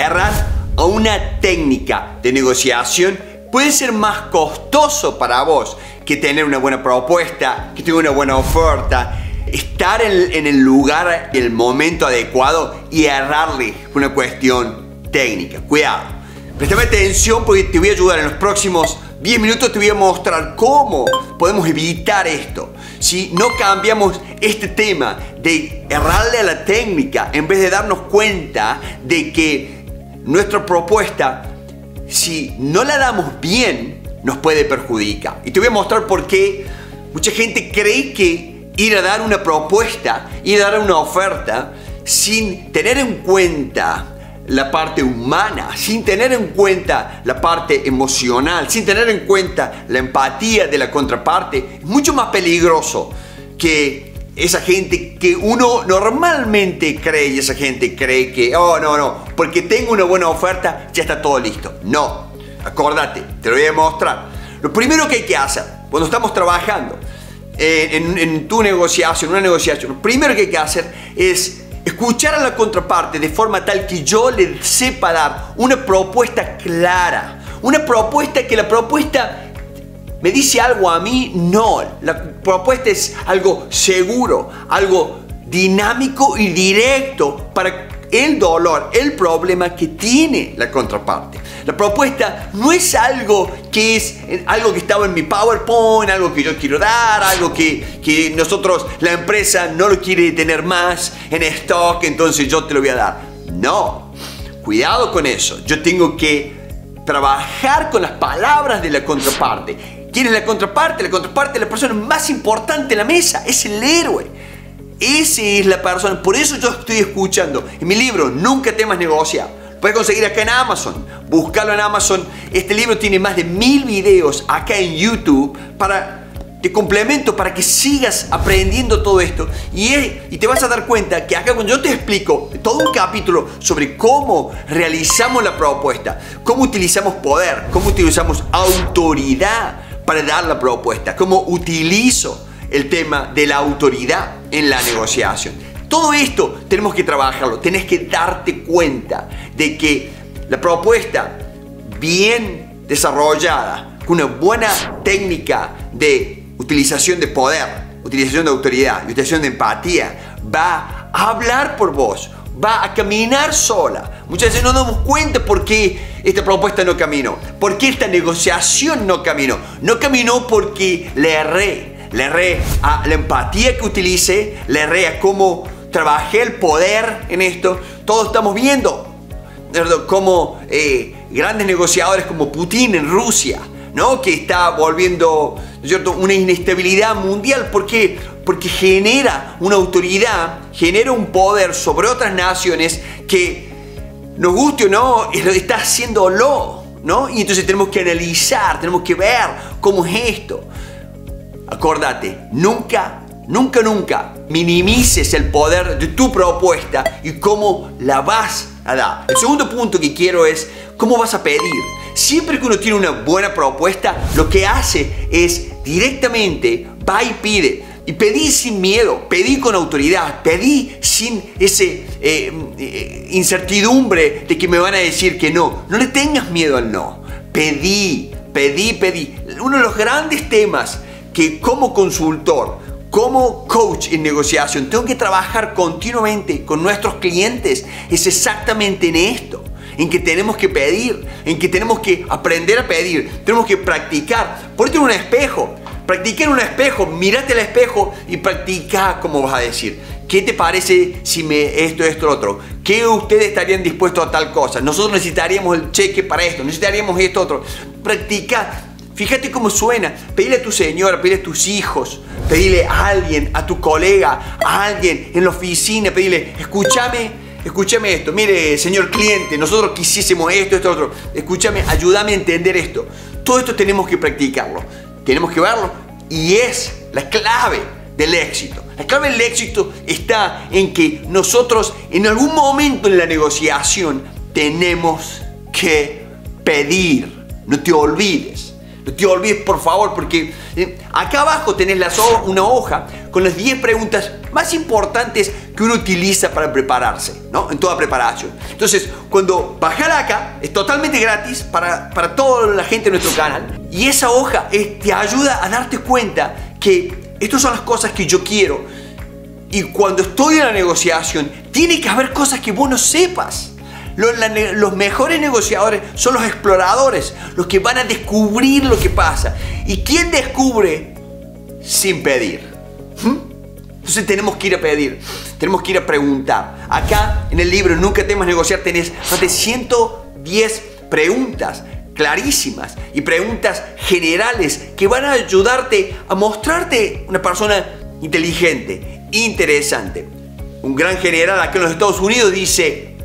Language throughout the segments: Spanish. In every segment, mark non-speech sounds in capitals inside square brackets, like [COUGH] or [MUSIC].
errar a una técnica de negociación puede ser más costoso para vos que tener una buena propuesta, que tener una buena oferta, estar en, el lugar, el momento adecuado y errarle una cuestión técnica. Cuidado. Prestame atención porque te voy a ayudar en los próximos 10 minutos te voy a mostrar cómo podemos evitar esto. Si no cambiamos este tema de errarle a la técnica en vez de darnos cuenta de que nuestra propuesta, si no la damos bien, nos puede perjudicar. Y te voy a mostrar por qué mucha gente cree que ir a dar una propuesta, ir a dar una oferta, sin tener en cuenta la parte humana, sin tener en cuenta la parte emocional, sin tener en cuenta la empatía de la contraparte, es mucho más peligroso que esa gente que uno normalmente cree y esa gente cree que, oh, no, no, porque tengo una buena oferta, ya está todo listo. No, acordate, te lo voy a mostrar. Lo primero que hay que hacer cuando estamos trabajando en, en tu negociación, una negociación, lo primero que hay que hacer es escuchar a la contraparte de forma tal que yo le sepa dar una propuesta clara, una propuesta que la propuesta me dice algo a mí, no, la propuesta es algo seguro, algo dinámico y directo para el dolor, el problema que tiene la contraparte. La propuesta no es algo que es algo que estaba en mi PowerPoint, algo que yo quiero dar, algo que, que nosotros, la empresa no lo quiere tener más en stock, entonces yo te lo voy a dar. No, cuidado con eso. Yo tengo que trabajar con las palabras de la contraparte. ¿Quién es la contraparte? La contraparte es la persona más importante en la mesa, es el héroe. Esa es la persona. Por eso yo estoy escuchando en mi libro Nunca temas negociar Puedes conseguir acá en Amazon. Búscalo en Amazon. Este libro tiene más de mil videos acá en YouTube para te complemento para que sigas aprendiendo todo esto y, y, te vas a dar cuenta que acá cuando yo te explico todo un capítulo sobre cómo realizamos la propuesta, cómo utilizamos poder, cómo utilizamos autoridad para dar la propuesta, cómo utilizo el tema de la autoridad en la negociación. Todo esto tenemos que trabajarlo, tenés que darte cuenta de que la propuesta bien desarrollada, con una buena técnica de utilización de poder, utilización de autoridad, utilización de empatía, va a hablar por vos, va a caminar sola. Muchas veces no nos damos cuenta por qué esta propuesta no caminó, por qué esta negociación no caminó. No caminó porque le erré, le erré a la empatía que utilicé, le erré a cómo trabajé el poder en esto. Todos estamos viendo como eh, grandes negociadores como Putin en Rusia, ¿no? que está volviendo cierto? una inestabilidad mundial. ¿Por qué? Porque genera una autoridad, genera un poder sobre otras naciones que, nos guste o no, está haciéndolo. ¿no? Y entonces tenemos que analizar, tenemos que ver cómo es esto. Acordate, nunca Nunca, nunca minimices el poder de tu propuesta y cómo la vas a dar. El segundo punto que quiero es cómo vas a pedir. Siempre que uno tiene una buena propuesta, lo que hace es directamente va y pide. Y pedí sin miedo, pedí con autoridad, pedí sin ese eh, eh, incertidumbre de que me van a decir que no. No le tengas miedo al no. Pedí, pedí, pedí. Uno de los grandes temas que como consultor como coach en negociación, tengo que trabajar continuamente con nuestros clientes. Es exactamente en esto, en que tenemos que pedir, en que tenemos que aprender a pedir, tenemos que practicar. Ponte en un espejo, practica en un espejo, mírate al espejo y practica como vas a decir. ¿Qué te parece si me esto, esto, otro? ¿Qué ustedes estarían dispuestos a tal cosa? Nosotros necesitaríamos el cheque para esto, necesitaríamos esto, otro. Practica Fíjate cómo suena. Pedile a tu señora, pedile a tus hijos, pedile a alguien, a tu colega, a alguien en la oficina, pedile, escúchame, escúchame esto. Mire, señor cliente, nosotros quisiésemos esto, esto, otro. Escúchame, ayúdame a entender esto. Todo esto tenemos que practicarlo. Tenemos que verlo y es la clave del éxito. La clave del éxito está en que nosotros en algún momento en la negociación tenemos que pedir. No te olvides No te olvides, por favor, porque eh, acá abajo tenés una hoja con las 10 preguntas más importantes que uno utiliza para prepararse, ¿no? En toda preparación. Entonces, cuando bajar acá, es totalmente gratis para, para toda la gente de nuestro canal. Y esa hoja te ayuda a darte cuenta que estas son las cosas que yo quiero. Y cuando estoy en la negociación, tiene que haber cosas que vos no sepas. Los, mejores negociadores son los exploradores, los que van a descubrir lo que pasa. ¿Y quién descubre sin pedir? ¿Mm? Entonces tenemos que ir a pedir, tenemos que ir a preguntar. Acá en el libro Nunca temas negociar tenés más de 110 preguntas clarísimas y preguntas generales que van a ayudarte a mostrarte una persona inteligente, interesante. Un gran general aquí en los Estados Unidos dice,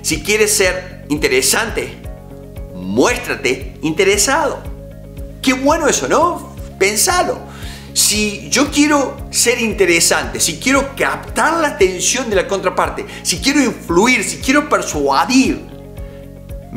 si quieres ser interesante, muéstrate interesado. Qué bueno eso, ¿no? Pensalo. Si yo quiero ser interesante, si quiero captar la atención de la contraparte, si quiero influir, si quiero persuadir,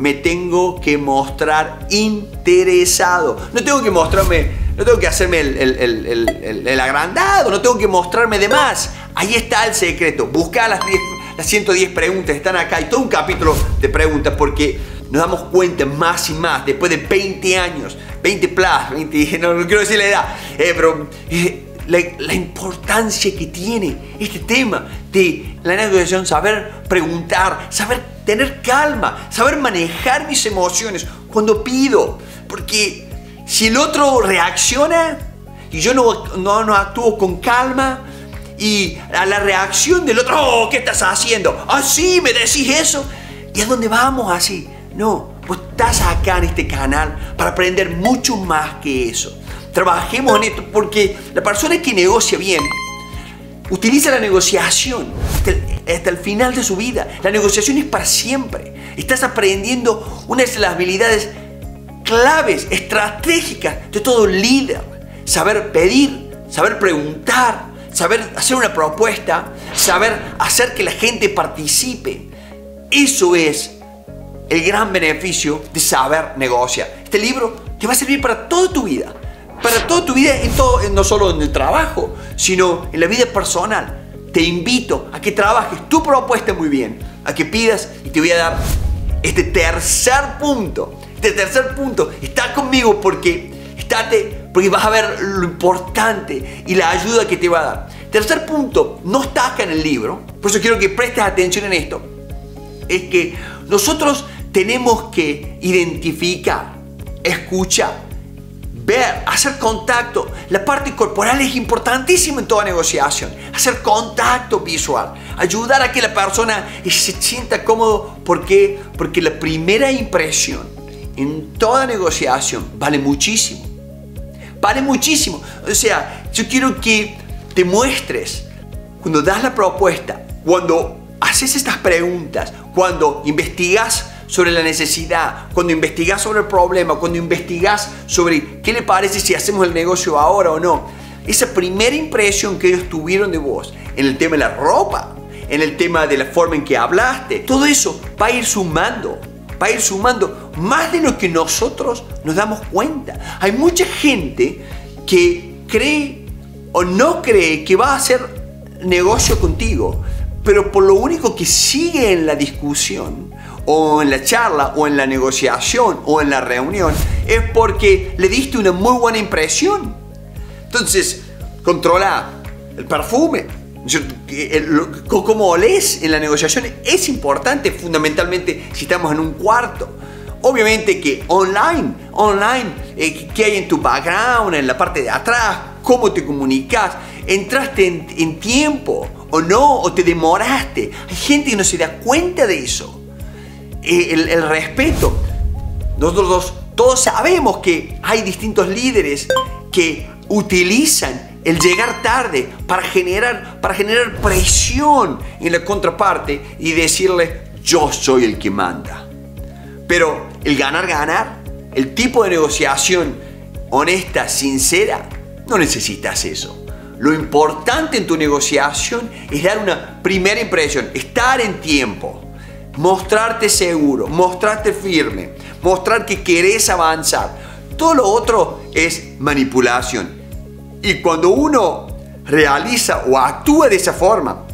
me tengo que mostrar interesado. No tengo que mostrarme, no tengo que hacerme el, el agrandado, no tengo que mostrarme de más. Ahí está el secreto. Busca las 10 las 110 preguntas están acá y todo un capítulo de preguntas porque nos damos cuenta más y más después de 20 años, 20 plus, 20, [LAUGHS] no, quiero decir la edad, eh, pero eh, la, importancia que tiene este tema de la negociación, saber preguntar, saber tener calma, saber manejar mis emociones cuando pido, porque si el otro reacciona y yo no, no, no actúo con calma, y a la reacción del otro, oh, ¿qué estás haciendo? ¿Ah, sí? ¿Me decís eso? ¿Y a dónde vamos así? No, pues estás acá en este canal para aprender mucho más que eso. Trabajemos en esto porque la persona que negocia bien utiliza la negociación hasta el, final de su vida. La negociación es para siempre. Estás aprendiendo una de las habilidades claves, estratégicas de todo líder. Saber pedir, saber preguntar, saber hacer una propuesta, saber hacer que la gente participe. Eso es el gran beneficio de saber negociar. Este libro te va a servir para toda tu vida, para toda tu vida, en todo, no solo en el trabajo, sino en la vida personal. Te invito a que trabajes tu propuesta muy bien, a que pidas y te voy a dar este tercer punto. Este tercer punto está conmigo porque estate porque vas a ver lo importante y la ayuda que te va a dar. Tercer punto, no está acá en el libro, por eso quiero que prestes atención en esto, es que nosotros tenemos que identificar, escuchar, hacer contacto. La parte corporal es importantísima en toda negociación. Hacer contacto visual. Ayudar a que la persona se sienta cómodo. ¿Por qué? Porque la primera impresión en toda negociación vale muchísimo. Vale muchísimo. O sea, yo quiero que te muestres cuando das la propuesta, cuando haces estas preguntas, cuando investigas sobre la necesidad, cuando investigas sobre el problema, cuando investigas sobre qué le parece si hacemos el negocio ahora o no. Esa primera impresión que ellos tuvieron de vos en el tema de la ropa, en el tema de la forma en que hablaste, todo eso va a ir sumando, va a ir sumando más de lo que nosotros nos damos cuenta. Hay mucha gente que cree o no cree que va a hacer negocio contigo, pero por lo único que sigue en la discusión o en la charla o en la negociación o en la reunión es porque le diste una muy buena impresión. Entonces, controla el perfume, cómo olés en la negociación es importante fundamentalmente si estamos en un cuarto. Obviamente que online, online, eh, qué hay en tu background, en la parte de atrás, cómo te comunicas, entraste en, tiempo o no, o te demoraste. Hay gente que no se da cuenta de eso. Eh, el, respeto. Nosotros todos sabemos que hay distintos líderes que utilizan el llegar tarde para generar, para generar presión en la contraparte y decirle yo soy el que manda. Pero el ganar, ganar, el tipo de negociación honesta, sincera, no necesitas eso. Lo importante en tu negociación es dar una primera impresión, estar en tiempo, mostrarte seguro, mostrarte firme, mostrar que querés avanzar. Todo lo otro es manipulación. Y cuando uno realiza o actúa de esa forma,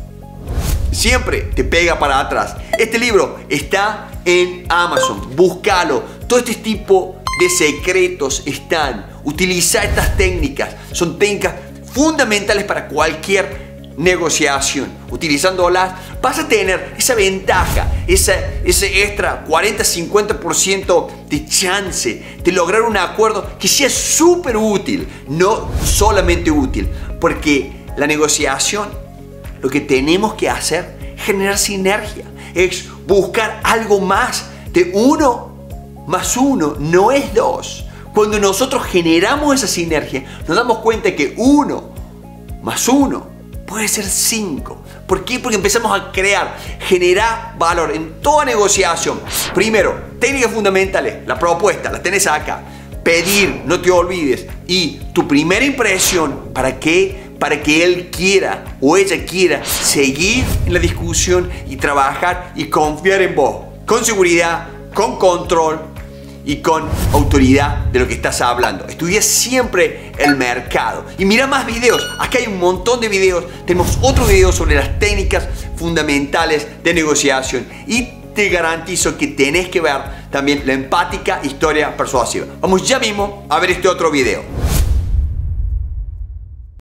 siempre te pega para atrás. Este libro está en Amazon, búscalo. Todo este tipo de secretos están. Utiliza estas técnicas, son técnicas fundamentales para cualquier negociación. Utilizándolas vas a tener esa ventaja, ese, ese extra 40-50% de chance de lograr un acuerdo que sea súper útil, no solamente útil, porque la negociación, lo que tenemos que hacer, generar sinergia, es buscar algo más de uno más uno, no es dos. Cuando nosotros generamos esa sinergia, nos damos cuenta que uno más uno puede ser 5. ¿Por qué? Porque empezamos a crear, generar valor en toda negociación. Primero, técnicas fundamentales, la propuesta, la tenés acá. Pedir, no te olvides. Y tu primera impresión, ¿para qué? Para que él quiera o ella quiera seguir en la discusión y trabajar y confiar en vos. Con seguridad, con control, y con autoridad de lo que estás hablando. Estudia siempre el mercado y mira más videos. Acá hay un montón de videos. Tenemos otro video sobre las técnicas fundamentales de negociación y te garantizo que tenés que ver también la empática historia persuasiva. Vamos ya mismo a ver este otro video.